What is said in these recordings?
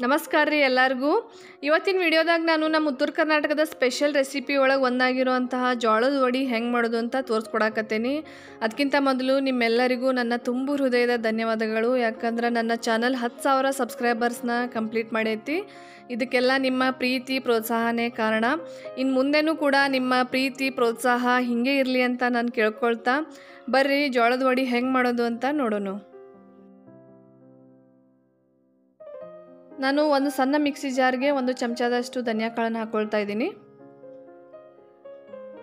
ನಮಸ್ಕಾರ ರೀ ಎಲ್ಲರಿಗೂ. ಇವತ್ತಿನ ವಿಡಿಯೋದಾಗ ನಾನು ನಮ್ಮ ಉತ್ತರ ಕರ್ನಾಟಕದ ಸ್ಪೆಷಲ್ ರೆಸಿಪಿ ಒಳಗೆ ಒಂದಾಗಿರುವಂತಹ ಜೋಳದ ವಡಿ ಹೆಂಗೆ ಮಾಡೋದು ಅಂತ ತೋರಿಸ್ಕೊಡಕತ್ತೇನಿ. ಅದಕ್ಕಿಂತ ಮೊದಲು ನಿಮ್ಮೆಲ್ಲರಿಗೂ ನನ್ನ ತುಂಬು ಹೃದಯದ ಧನ್ಯವಾದಗಳು. ಯಾಕಂದ್ರೆ ನನ್ನ ಚಾನಲ್ ಹತ್ತು ಸಾವಿರ ಸಬ್ಸ್ಕ್ರೈಬರ್ಸ್ನ ಕಂಪ್ಲೀಟ್ ಮಾಡೈತಿ. ಇದಕ್ಕೆಲ್ಲ ನಿಮ್ಮ ಪ್ರೀತಿ, ಪ್ರೋತ್ಸಾಹನೇ ಕಾರಣ. ಇನ್ನು ಮುಂದೆನೂ ಕೂಡ ನಿಮ್ಮ ಪ್ರೀತಿ, ಪ್ರೋತ್ಸಾಹ ಹೀಗೆ ಇರಲಿ ಅಂತ ನಾನು ಕೇಳ್ಕೊಳ್ತಾ. ಬರ್ರಿ ಜೋಳದ ವಡಿ ಹೆಂಗೆ ಮಾಡೋದು ಅಂತ ನೋಡೋಣ. ನಾನು ಒಂದು ಸಣ್ಣ ಮಿಕ್ಸಿ ಜಾರ್ಗೆ ಒಂದು ಚಮಚದಷ್ಟು ಧನಿಯಾ ಕಾಳನ್ನು ಹಾಕ್ಕೊಳ್ತಾ ಇದ್ದೀನಿ.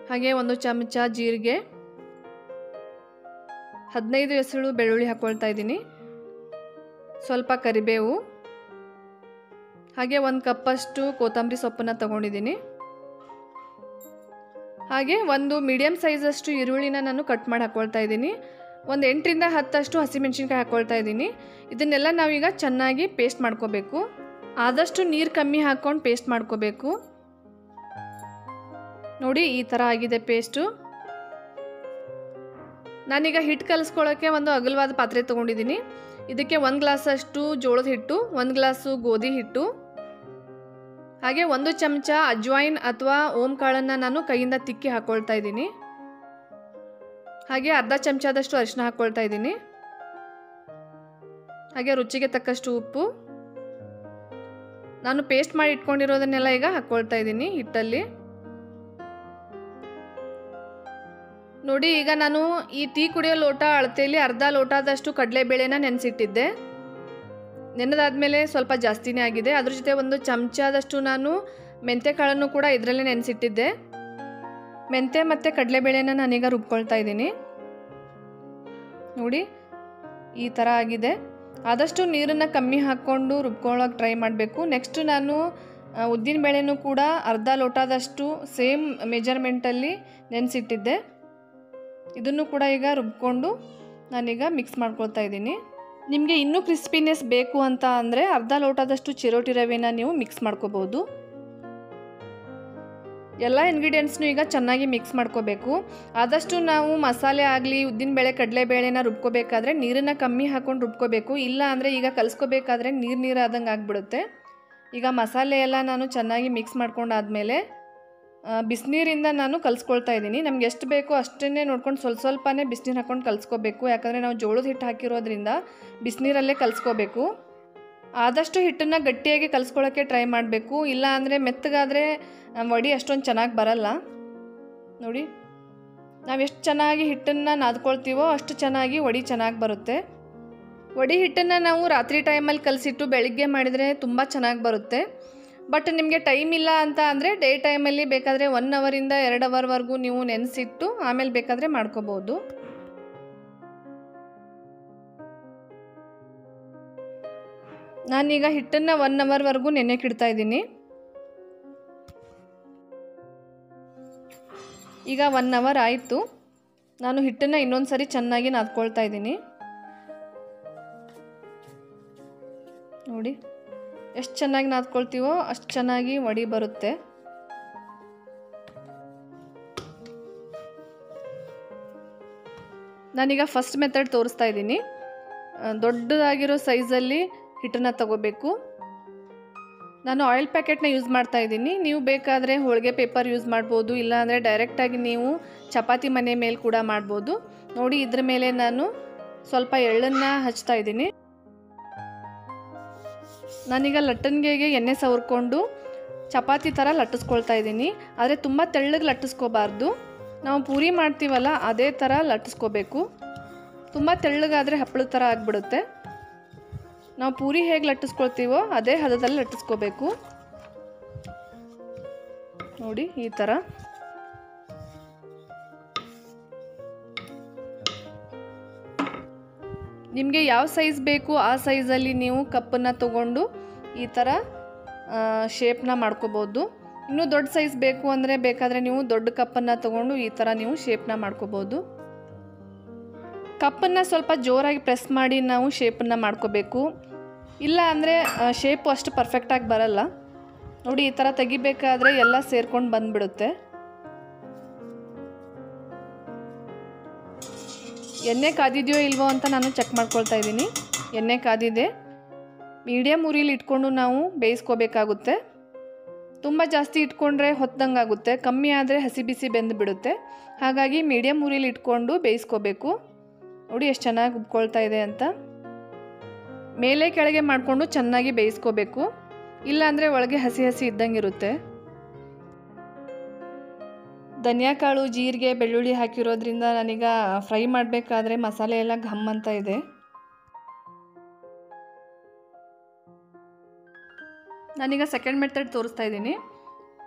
ಹಾಗೆ ಒಂದು ಚಮಚ ಜೀರಿಗೆ. ಹದಿನೈದು ಹೆಸರು ಬೆಳ್ಳುಳ್ಳಿ ಹಾಕ್ಕೊಳ್ತಾ ಇದ್ದೀನಿ. ಸ್ವಲ್ಪ ಕರಿಬೇವು. ಹಾಗೆ ಒಂದು ಕಪ್ಪಷ್ಟು ಕೊತ್ತಂಬರಿ ಸೊಪ್ಪನ್ನು ತಗೊಂಡಿದ್ದೀನಿ. ಹಾಗೆ ಒಂದು ಮೀಡಿಯಮ್ ಸೈಜಷ್ಟು ಈರುಳ್ಳಿನ ನಾನು ಕಟ್ ಮಾಡಿ ಹಾಕ್ಕೊಳ್ತಾ ಇದ್ದೀನಿ. ಒಂದು ಎಂಟರಿಂದ ಹತ್ತಷ್ಟು ಹಸಿಮೆಣ್ಸಿನ್ಕಾಯಿ ಹಾಕ್ಕೊಳ್ತಾ ಇದ್ದೀನಿ. ಇದನ್ನೆಲ್ಲ ನಾವೀಗ ಚೆನ್ನಾಗಿ ಪೇಸ್ಟ್ ಮಾಡ್ಕೋಬೇಕು. ಆದಷ್ಟು ನೀರು ಕಮ್ಮಿ ಹಾಕ್ಕೊಂಡು ಪೇಸ್ಟ್ ಮಾಡ್ಕೋಬೇಕು. ನೋಡಿ, ಈ ಥರ ಆಗಿದೆ ಪೇಸ್ಟು ನಾನೀಗ ಹಿಟ್ಟು ಕಲಿಸ್ಕೊಳ್ಳೋಕ್ಕೆ ಒಂದು ಅಗಲವಾದ ಪಾತ್ರೆ ತೊಗೊಂಡಿದ್ದೀನಿ. ಇದಕ್ಕೆ ಒಂದು ಗ್ಲಾಸಷ್ಟು ಜೋಳದ ಹಿಟ್ಟು, ಒಂದು ಗ್ಲಾಸು ಗೋಧಿ ಹಿಟ್ಟು. ಹಾಗೆ ಒಂದು ಚಮಚ ಅಜ್ವಾಯಿನ್ ಅಥವಾ ಓಂ ಕಾಳನ್ನು ನಾನು ಕೈಯಿಂದ ತಿಕ್ಕಿ ಹಾಕ್ಕೊಳ್ತಾ ಇದ್ದೀನಿ. ಹಾಗೆ ಅರ್ಧ ಚಮಚದಷ್ಟು ಅರಿಶಿನ ಹಾಕ್ಕೊಳ್ತಾ ಇದ್ದೀನಿ. ಹಾಗೆ ರುಚಿಗೆ ತಕ್ಕಷ್ಟು ಉಪ್ಪು. ನಾನು ಪೇಸ್ಟ್ ಮಾಡಿ ಇಟ್ಕೊಂಡಿರೋದನ್ನೆಲ್ಲ ಈಗ ಹಾಕ್ಕೊಳ್ತಾ ಇದ್ದೀನಿ ಹಿಟ್ಟಲ್ಲಿ. ನೋಡಿ, ಈಗ ನಾನು ಈ ಟೀ ಕುಡಿಯೋ ಲೋಟ ಅಳತೆಯಲ್ಲಿ ಅರ್ಧ ಲೋಟದಷ್ಟು ಕಡಲೆಬೇಳೆನ ನೆನೆಸಿಟ್ಟಿದ್ದೆ. ನೆನೆದಾದ್ಮೇಲೆ ಸ್ವಲ್ಪ ಜಾಸ್ತಿನೇ ಆಗಿದೆ. ಅದ್ರ ಜೊತೆ ಒಂದು ಚಮಚದಷ್ಟು ನಾನು ಮೆಂತ್ಯ ಕಾಳನ್ನು ಕೂಡ ಇದರಲ್ಲೇ ನೆನೆಸಿಟ್ಟಿದ್ದೆ. ಮೆಂತ್ಯ ಮತ್ತು ಕಡಲೆಬೇಳೆನ ನಾನೀಗ ರುಬ್ಕೊಳ್ತಾ ಇದ್ದೀನಿ. ನೋಡಿ, ಈ ಥರ ಆಗಿದೆ. ಆದಷ್ಟು ನೀರನ್ನು ಕಮ್ಮಿ ಹಾಕ್ಕೊಂಡು ರುಬ್ಕೊಳ್ಳೋಕೆ ಟ್ರೈ ಮಾಡಬೇಕು. ನೆಕ್ಸ್ಟ್ ನಾನು ಉದ್ದಿನ ಬೇಳೆನೂ ಕೂಡ ಅರ್ಧ ಲೋಟದಷ್ಟು ಸೇಮ್ ಮೆಜರ್ಮೆಂಟಲ್ಲಿ ನೆನೆಸಿಟ್ಟಿದ್ದೆ. ಇದನ್ನು ಕೂಡ ಈಗ ರುಬ್ಕೊಂಡು ನಾನೀಗ ಮಿಕ್ಸ್ ಮಾಡ್ಕೊಳ್ತಾ ಇದ್ದೀನಿ. ನಿಮಗೆ ಇನ್ನೂ ಕ್ರಿಸ್ಪಿನೆಸ್ ಬೇಕು ಅಂತ ಅಂದರೆ ಅರ್ಧ ಲೋಟದಷ್ಟು ಚಿರೋಟಿ ರವೆನ ನೀವು ಮಿಕ್ಸ್ ಮಾಡ್ಕೋಬೋದು. ಎಲ್ಲ ಇಂಗ್ರೀಡಿಯೆಂಟ್ಸ್ನು ಈಗ ಚೆನ್ನಾಗಿ ಮಿಕ್ಸ್ ಮಾಡ್ಕೋಬೇಕು. ಆದಷ್ಟು ನಾವು ಮಸಾಲೆ ಆಗಲಿ ಉದ್ದಿನಬೇಳೆ ಕಡಲೆಬೇಳೆನ ರುಬ್ಕೋಬೇಕಾದ್ರೆ ನೀರನ್ನು ಕಮ್ಮಿ ಹಾಕ್ಕೊಂಡು ರುಬ್ಕೋಬೇಕು. ಇಲ್ಲ ಅಂದರೆ ಈಗ ಕಲಿಸ್ಕೋಬೇಕಾದ್ರೆ ನೀರು ನೀರು ಆದಂಗೆ ಆಗಿಬಿಡುತ್ತೆ. ಈಗ ಮಸಾಲೆ ಎಲ್ಲ ನಾನು ಚೆನ್ನಾಗಿ ಮಿಕ್ಸ್ ಮಾಡ್ಕೊಂಡಾದಮೇಲೆ ಬಿಸಿನೀರಿಂದ ನಾನು ಕಲಿಸ್ಕೊಳ್ತಾ ಇದ್ದೀನಿ. ನಮ್ಗೆ ಎಷ್ಟು ಬೇಕೋ ಅಷ್ಟನ್ನೇ ನೋಡ್ಕೊಂಡು ಸ್ವಲ್ಪ ಸ್ವಲ್ಪನೇ ಬಿಸಿನೀರು ಹಾಕ್ಕೊಂಡು ಕಲಿಸ್ಕೋಬೇಕು. ಯಾಕಂದರೆ ನಾವು ಜೋಳದ ಹಿಟ್ಟು ಹಾಕಿರೋದ್ರಿಂದ ಬಿಸಿನೀರಲ್ಲೇ ಕಲಿಸ್ಕೋಬೇಕು. ಆದಷ್ಟು ಹಿಟ್ಟನ್ನು ಗಟ್ಟಿಯಾಗಿ ಕಲಿಸ್ಕೊಳ್ಳೋಕ್ಕೆ ಟ್ರೈ ಮಾಡಬೇಕು. ಇಲ್ಲ ಅಂದರೆ ಮೆತ್ತಗಾದರೆ ವಡಿ ಅಷ್ಟೊಂದು ಚೆನ್ನಾಗಿ ಬರಲ್ಲ. ನೋಡಿ. ನಾವು ಎಷ್ಟು ಚೆನ್ನಾಗಿ ಹಿಟ್ಟನ್ನು ನಾದ್ಕೊಳ್ತೀವೋ ಅಷ್ಟು ಚೆನ್ನಾಗಿ ವಡಿ ಚೆನ್ನಾಗಿ ಬರುತ್ತೆ. ವಡಿ ಹಿಟ್ಟನ್ನು ನಾವು ರಾತ್ರಿ ಟೈಮಲ್ಲಿ ಕಲಸಿಟ್ಟು ಬೆಳಿಗ್ಗೆ ಮಾಡಿದರೆ ತುಂಬ ಚೆನ್ನಾಗಿ ಬರುತ್ತೆ. ಬಟ್ ನಿಮಗೆ ಟೈಮ್ ಇಲ್ಲ ಅಂತ ಅಂದರೆ ಡೇ ಟೈಮಲ್ಲಿ ಬೇಕಾದರೆ ಒನ್ ಅವರಿಂದ ಎರಡು ಅವರ್ವರೆಗೂ ನೀವು ನೆನೆಸಿಟ್ಟು ಆಮೇಲೆ ಬೇಕಾದರೆ ಮಾಡ್ಕೋಬೋದು. ನಾನೀಗ ಹಿಟ್ಟನ್ನು ಒನ್ ಅವರ್ವರೆಗೂ ನೆನೆಯಕ್ಕೆ ಇಡ್ತಾ ಇದ್ದೀನಿ. ಈಗ ಒನ್ ಅವರ್ ಆಯಿತು. ನಾನು ಹಿಟ್ಟನ್ನು ಇನ್ನೊಂದು ಸರಿ ಚೆನ್ನಾಗಿ ನಾದ್ಕೊಳ್ತಾ ಇದ್ದೀನಿ. ನೋಡಿ, ಎಷ್ಟು ಚೆನ್ನಾಗಿ ನಾದ್ಕೊಳ್ತೀವೋ ಅಷ್ಟು ಚೆನ್ನಾಗಿ ವಡಿ ಬರುತ್ತೆ. ನಾನೀಗ ಫಸ್ಟ್ ಮೆಥಡ್ ತೋರಿಸ್ತಾ ಇದ್ದೀನಿ. ದೊಡ್ಡದಾಗಿರೋ ಸೈಜಲ್ಲಿ ಹಿಟ್ಟನ್ನು ತಗೋಬೇಕು. ನಾನು ಆಯಿಲ್ ಪ್ಯಾಕೆಟ್ನ ಯೂಸ್ ಮಾಡ್ತಾ ಇದ್ದೀನಿ. ನೀವು ಬೇಕಾದರೆ ಹೋಳಿಗೆ ಪೇಪರ್ ಯೂಸ್ ಮಾಡ್ಬೋದು, ಇಲ್ಲಾಂದರೆ ಡೈರೆಕ್ಟಾಗಿ ನೀವು ಚಪಾತಿ ಮನೆ ಮೇಲೆ ಕೂಡ ಮಾಡ್ಬೋದು. ನೋಡಿ, ಇದ್ರ ಮೇಲೆ ನಾನು ಸ್ವಲ್ಪ ಎಳ್ಳನ್ನು ಹಚ್ತಾ ಇದ್ದೀನಿ. ನಾನೀಗ ಲಟ್ಟಣಿಗೆಗೆ ಎಣ್ಣೆ ಸವರ್ಕೊಂಡು ಚಪಾತಿ ಥರ ಲಟ್ಟಿಸ್ಕೊಳ್ತಾ ಇದ್ದೀನಿ. ಆದರೆ ತುಂಬ ತೆಳ್ಳಗೆ ಲಟ್ಟಿಸ್ಕೋಬಾರ್ದು. ನಾವು ಪೂರಿ ಮಾಡ್ತೀವಲ್ಲ, ಅದೇ ಥರ ಲಟ್ಟಿಸ್ಕೋಬೇಕು. ತುಂಬ ತೆಳ್ಳಗಾದರೆ ಹಪ್ಪಳ ಥರ ಆಗಿಬಿಡುತ್ತೆ. ನಾವು ಪೂರಿ ಹೇಗೆ ಲಟ್ಟಿಸ್ಕೊಳ್ತೀವೋ ಅದೇ ಹದದಲ್ಲಿ ಲಟ್ಟಿಸ್ಕೋಬೇಕು. ನೋಡಿ, ಈ ಥರ. ನಿಮಗೆ ಯಾವ ಸೈಜ್ ಬೇಕು ಆ ಸೈಜಲ್ಲಿ ನೀವು ಕಪ್ಪನ್ನು ತಗೊಂಡು ಈ ಥರ ಶೇಪ್ನ ಮಾಡ್ಕೋಬೋದು. ಇನ್ನೂ ದೊಡ್ಡ ಸೈಜ್ ಬೇಕು ಅಂದರೆ ಬೇಕಾದರೆ ನೀವು ದೊಡ್ಡ ಕಪ್ಪನ್ನು ತಗೊಂಡು ಈ ಥರ ನೀವು ಶೇಪ್ನ ಮಾಡ್ಕೋಬೋದು. ಕಪ್ಪನ್ನು ಸ್ವಲ್ಪ ಜೋರಾಗಿ ಪ್ರೆಸ್ ಮಾಡಿ ನಾವು ಶೇಪನ್ನು ಮಾಡ್ಕೋಬೇಕು. ಇಲ್ಲ ಅಂದರೆ ಶೇಪು ಅಷ್ಟು ಪರ್ಫೆಕ್ಟಾಗಿ ಬರಲ್ಲ. ನೋಡಿ, ಈ ಥರ ತೆಗಿಬೇಕಾದ್ರೆ ಎಲ್ಲ ಸೇರ್ಕೊಂಡು ಬಂದ್ಬಿಡುತ್ತೆ. ಎಣ್ಣೆ ಕಾದಿದೆಯೋ ಇಲ್ವೋ ಅಂತ ನಾನು ಚೆಕ್ ಮಾಡ್ಕೊಳ್ತಾ ಇದ್ದೀನಿ. ಎಣ್ಣೆ ಕಾದಿದೆ. ಮೀಡಿಯಮ್ ಉರಿಲಿ ಇಟ್ಕೊಂಡು ನಾವು ಬೇಯಿಸ್ಕೋಬೇಕಾಗುತ್ತೆ. ತುಂಬ ಜಾಸ್ತಿ ಇಟ್ಕೊಂಡ್ರೆ ಹೊತ್ತಂಗೆ ಆಗುತ್ತೆ. ಕಮ್ಮಿ ಆದರೆ ಹಸಿ ಬಿಸಿ ಬೆಂದು ಬಿಡುತ್ತೆ ಹಾಗಾಗಿ ಮೀಡಿಯಮ್ ಉರಿಲಿ ಇಟ್ಕೊಂಡು ಬೇಯಿಸ್ಕೋಬೇಕು. ನೋಡಿ, ಎಷ್ಟು ಚೆನ್ನಾಗಿ ಉಬ್ಕೊಳ್ತಾ ಇದೆ ಅಂತ. ಮೇಲೆ ಕೆಳಗೆ ಮಾಡಿಕೊಂಡು ಚೆನ್ನಾಗಿ ಬೇಯಿಸ್ಕೋಬೇಕು. ಇಲ್ಲಾಂದರೆ ಒಳಗೆ ಹಸಿ ಹಸಿ ಇದ್ದಂಗಿರುತ್ತೆ ಧನಿಯಾಕಾಳು ಜೀರಿಗೆ, ಬೆಳ್ಳುಳ್ಳಿ ಹಾಕಿರೋದ್ರಿಂದ ನಾನೀಗ ಫ್ರೈ ಮಾಡಬೇಕಾದ್ರೆ ಮಸಾಲೆ ಎಲ್ಲ ಘಮ್ ಅಂತ ಇದೆ. ನಾನೀಗ ಸೆಕೆಂಡ್ ಮೆಥಡ್ ತೋರಿಸ್ತಾ ಇದ್ದೀನಿ.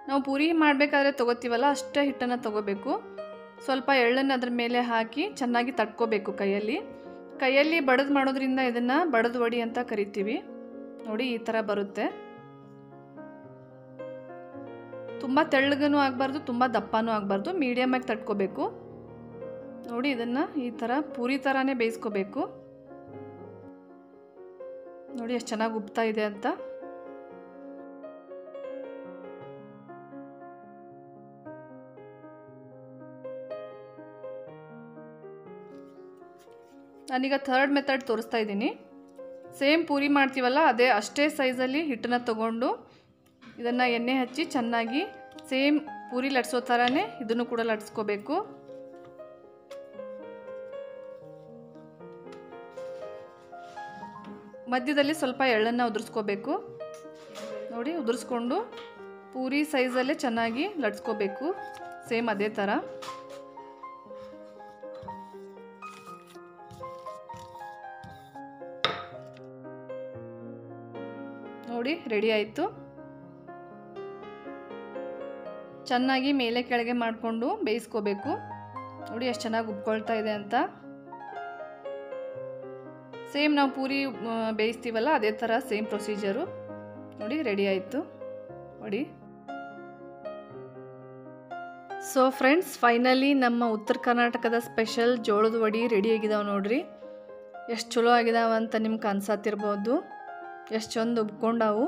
ನಾವು ಪೂರಿ ಮಾಡಬೇಕಾದ್ರೆ ತೊಗೋತೀವಲ್ಲ, ಅಷ್ಟೇ ಹಿಟ್ಟನ್ನು ತೊಗೋಬೇಕು. ಸ್ವಲ್ಪ ಎಳ್ಳನ್ನು ಅದ್ರ ಮೇಲೆ ಹಾಕಿ ಚೆನ್ನಾಗಿ ತಟ್ಕೋಬೇಕು ಕೈಯಲ್ಲಿ. ಕೈಯಲ್ಲಿ ಬಡದು ಮಾಡೋದ್ರಿಂದ ಇದನ್ನು ಬಡದು ವಡಿ ಅಂತ ಕರಿತೀವಿ. ನೋಡಿ ಈ ಥರ ಬರುತ್ತೆ. ತುಂಬ ತೆಳ್ಳಗನು ಆಗಬಾರ್ದು, ತುಂಬ ದಪ್ಪನೂ ಆಗಬಾರ್ದು. ಮೀಡಿಯಮಾಗಿ ತಟ್ಕೋಬೇಕು. ನೋಡಿ ಇದನ್ನು ಈ ಥರ ಪೂರಿ ಥರನೇ ಬೇಯಿಸ್ಕೋಬೇಕು. ನೋಡಿ ಎಷ್ಟು ಚೆನ್ನಾಗಿ ಉಬ್ತಾ ಇದೆ ಅಂತ. ನಾನೀಗ ಥರ್ಡ್ ಮೆಥಡ್ ತೋರಿಸ್ತಾ ಇದ್ದೀನಿ. ಸೇಮ್ ಪೂರಿ ಮಾಡ್ತೀವಲ್ಲ, ಅದೇ ಅಷ್ಟೇ ಸೈಜಲ್ಲಿ ಹಿಟ್ಟನ್ನು ತಗೊಂಡು ಇದನ್ನು ಎಣ್ಣೆ ಹಚ್ಚಿ ಚೆನ್ನಾಗಿ ಸೇಮ್ ಪೂರಿ ಲಟ್ಸೋ ಥರನೇ ಇದನ್ನು ಕೂಡ ಲಟ್ಸ್ಕೋಬೇಕು. ಮಧ್ಯದಲ್ಲಿ ಸ್ವಲ್ಪ ಎಳ್ಳನ್ನು ಉದುರಿಸ್ಕೋಬೇಕು. ನೋಡಿ, ಉದುರಿಸ್ಕೊಂಡು ಪೂರಿ ಸೈಜಲ್ಲೇ ಚೆನ್ನಾಗಿ ಲಟ್ಸ್ಕೋಬೇಕು. ಸೇಮ್ ಅದೇ ಥರ. ನೋಡಿ ರೆಡಿ ಆಯಿತು. ಚೆನ್ನಾಗಿ ಮೇಲೆ ಕೆಳಗೆ ಮಾಡಿಕೊಂಡು ಬೇಯಿಸ್ಕೋಬೇಕು. ನೋಡಿ, ಎಷ್ಟು ಚೆನ್ನಾಗಿ ಉಬ್ಕೊಳ್ತಾ ಇದೆ ಅಂತ. ಸೇಮ್ ನಾವು ಪೂರಿ ಬೇಯಿಸ್ತೀವಲ್ಲ, ಅದೇ ಥರ ಸೇಮ್ ಪ್ರೊಸೀಜರು ನೋಡಿ ರೆಡಿ ಆಯಿತು. ನೋಡಿ. ಸೊ ಫ್ರೆಂಡ್ಸ್ ಫೈನಲಿ ನಮ್ಮ ಉತ್ತರ ಕರ್ನಾಟಕದ ಸ್ಪೆಷಲ್ ಜೋಳದ ವಡಿ ರೆಡಿ ಆಗಿದಾವೆ ನೋಡ್ರಿ. ಎಷ್ಟು ಚಲೋ ಆಗಿದಾವ ಅಂತ ನಿಮ್ಗೆ ಅನ್ಸತ್ತಿರ್ಬೋದು ಎಷ್ಟು ಚಂದ ಉಬ್ಕೊಂಡವು.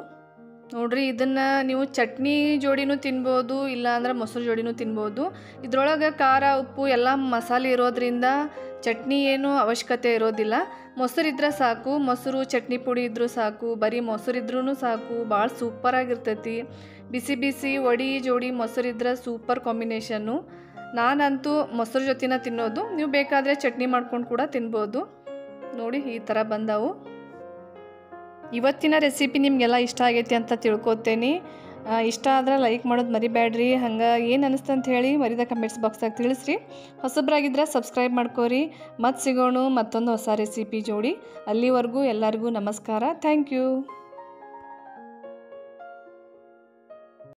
ನೋಡ್ರಿ, ಇದನ್ನು ನೀವು ಚಟ್ನಿ ಜೋಡಿನೂ ತಿನ್ಬೋದು ಇಲ್ಲ ಅಂದ್ರೆ ಮೊಸರು ಜೋಡಿನೂ ತಿನ್ಬೋದು. ಇದ್ರೊಳಗೆ ಖಾರ, ಉಪ್ಪು ಎಲ್ಲ ಮಸಾಲೆ ಇರೋದ್ರಿಂದ ಚಟ್ನಿ ಏನು ಅವಶ್ಯಕತೆ ಇರೋದಿಲ್ಲ. ಮೊಸರು ಇದ್ರೆ ಸಾಕು, ಮೊಸರು ಚಟ್ನಿ ಪುಡಿ ಇದ್ರೂ ಸಾಕು, ಬರೀ ಮೊಸರು ಇದ್ರೂ ಸಾಕು ಭಾಳ ಸೂಪರಾಗಿರ್ತೈತಿ ಬಿಸಿ ಬಿಸಿ ವಡಿ ಜೋಡಿ ಮೊಸರು ಇದ್ರೆ ಸೂಪರ್ ಕಾಂಬಿನೇಷನ್ನು ನಾನಂತೂ ಮೊಸರು ಜೊತೆನ ತಿನ್ನೋದು, ನೀವು ಬೇಕಾದರೆ ಚಟ್ನಿ ಮಾಡ್ಕೊಂಡು ಕೂಡ ತಿನ್ಬೋದು. ನೋಡಿ, ಈ ಥರ ಬಂದವು. ಇವತ್ತಿನ ರೆಸಿಪಿ ನಿಮಗೆಲ್ಲ ಇಷ್ಟ ಆಗೈತಿ ಅಂತ ತಿಳ್ಕೊತೇನೆ. ಇಷ್ಟ ಆದ್ರೆ ಲೈಕ್ ಮಾಡೋದು ಮರಿಬೇಡ್ರಿ ಹಂಗೆ ಏನು ಅನಿಸ್ತು ಅಂತ ಹೇಳಿ ಮರಿದ ಕಮೆಂಟ್ಸ್ ಬಾಕ್ಸಾಗ ತಿಳಿಸ್ರಿ. ಹೊಸಬ್ರಾಗಿದ್ರೆ ಸಬ್ಸ್ಕ್ರೈಬ್ ಮಾಡ್ಕೋರಿ. ಮತ್ತು ಸಿಗೋಣ ಮತ್ತೊಂದು ಹೊಸ ರೆಸಿಪಿ ಜೋಡಿ. ಅಲ್ಲಿವರೆಗೂ ಎಲ್ಲರಿಗೂ ನಮಸ್ಕಾರ. Thank you